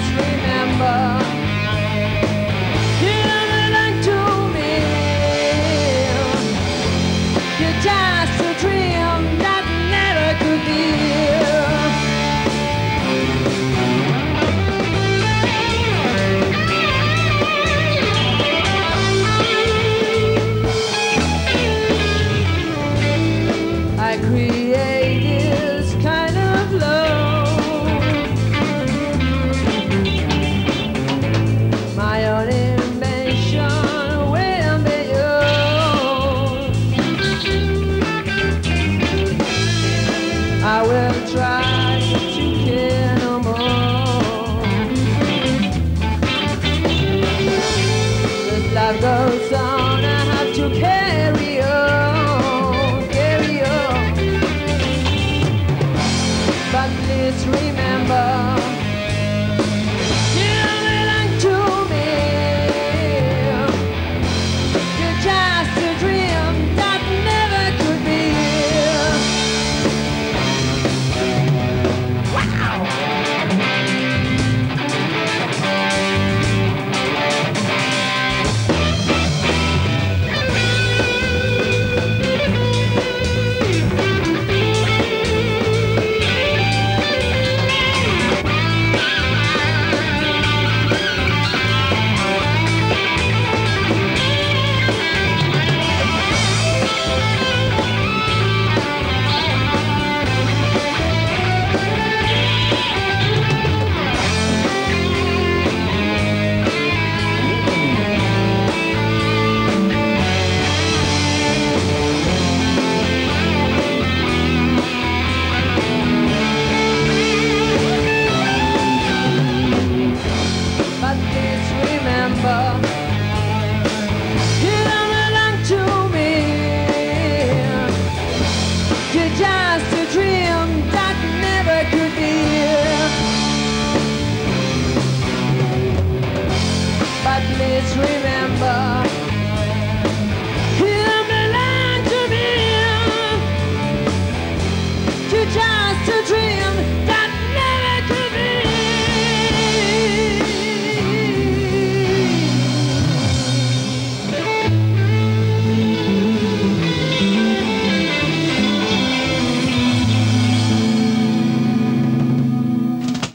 Let's I will try to care no more. Life goes on, I have to care. remember